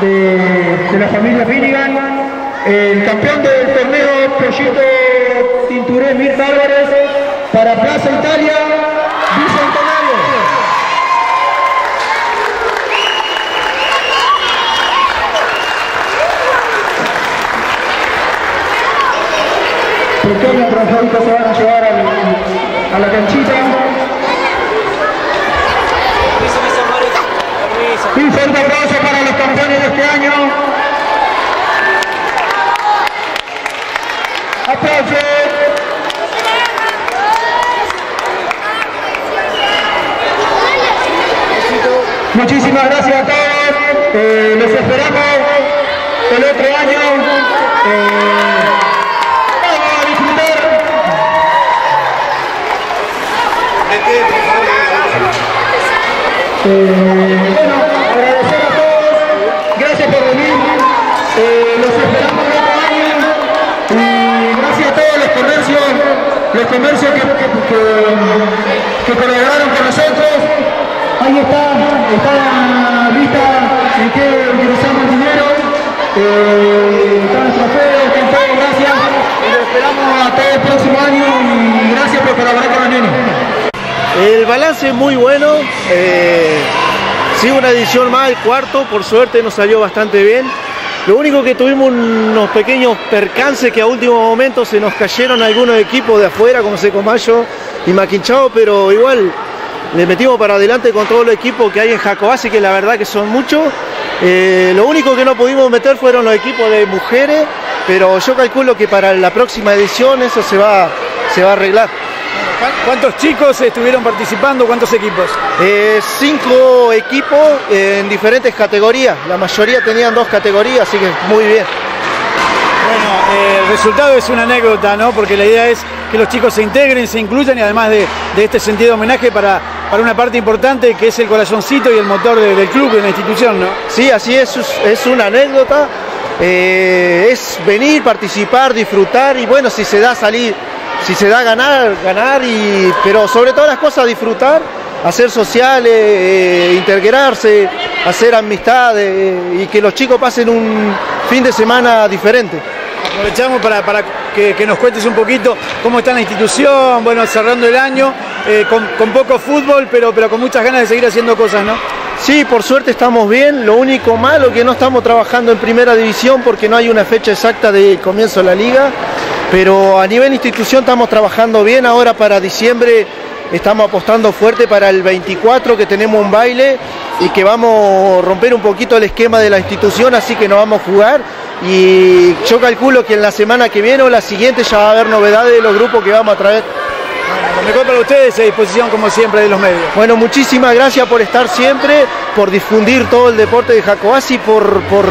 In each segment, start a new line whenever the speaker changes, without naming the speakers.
de, la familia Finnegan, el campeón del torneo Pollito Tinturé Mirta Álvarez para Plaza Italia, Bicentenario. Pequeños trofeitos se van a llevar a la canchita. Un fuerte abrazo para los campeones de este año. Aplausos. Muchísimas gracias a todos. Eh, los esperamos el otro año. Eh, vamos a disfrutar. Eh, bueno, agradecer a todos, gracias por venir, Eh, los esperamos el otro año y gracias a todos los comercios, los comercios que, que, que- colaboraron con nosotros. Ahí está, está la lista en que utilizamos el dinero, eh, están los trofeos, están todo, gracias. Y los esperamos a todo el próximo año y gracias por colaborar con los niños.
El balance es muy bueno. Eh, sí, una edición más, el cuarto, por suerte nos salió bastante bien. Lo único que tuvimos unos pequeños percances que a último momento se nos cayeron algunos equipos de afuera, como Secomayo y Maquinchao, pero igual le metimos para adelante con todo el equipo que hay en Jacobasi, que la verdad que son muchos. Eh, lo único que no pudimos meter fueron los equipos de mujeres, pero yo calculo que para la próxima edición eso se va, se va a arreglar.
¿Cuántos chicos estuvieron participando? ¿Cuántos equipos?
Eh, cinco equipos en diferentes categorías. La mayoría tenían dos categorías, así que muy bien.
Bueno, eh, el resultado es una anécdota, ¿no? Porque la idea es que los chicos se integren, se incluyan y además de, este sentido de homenaje para, una parte importante que es el corazoncito y el motor de- del club, de la institución, ¿no?
Sí, así es, es, es una anécdota. eh, es venir, participar, disfrutar y bueno, si se da salir, si se da ganar, ganar, y, pero sobre todas las cosas disfrutar, hacer sociales, eh, integrarse, hacer amistades eh, y que los chicos pasen un fin de semana diferente.
Aprovechamos para, que nos cuentes un poquito cómo está la institución, bueno, cerrando el año, eh, con, con poco fútbol, pero, pero con muchas ganas de seguir haciendo cosas, ¿no?
Sí, por suerte estamos bien. Lo único malo que no estamos trabajando en primera división porque no hay una fecha exacta de comienzo de la liga. Pero a nivel institución estamos trabajando bien. Ahora para diciembre estamos apostando fuerte para el 24 que tenemos un baile y que vamos a romper un poquito el esquema de la institución, así que nos vamos a jugar. Y yo calculo que en la semana que viene o la siguiente ya va a haber novedades de los grupos que vamos a traer.
Lo mejor para ustedes a disposición, como siempre, de los medios.
Bueno, muchísimas gracias por estar siempre, por difundir todo el deporte de Jacobasi, por, por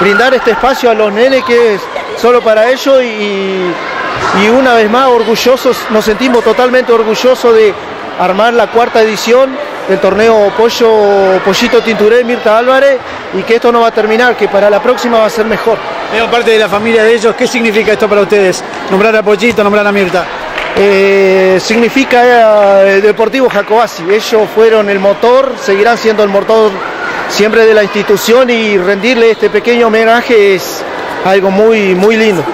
brindar este espacio a los nenes que es solo para ellos y, y una vez más orgullosos, nos sentimos totalmente orgullosos de armar la cuarta edición del torneo Pollo, Pollito Tinturé Mirta Álvarez y que esto no va a terminar, que para la próxima va a ser mejor.
Veo parte de la familia de ellos. ¿Qué significa esto para ustedes? Nombrar a Pollito, nombrar a Mirta.
Eh, significa eh, Deportivo Jacobasi. Ellos fueron el motor, seguirán siendo el motor siempre de la institución y rendirle este pequeño homenaje es algo muy, muy lindo.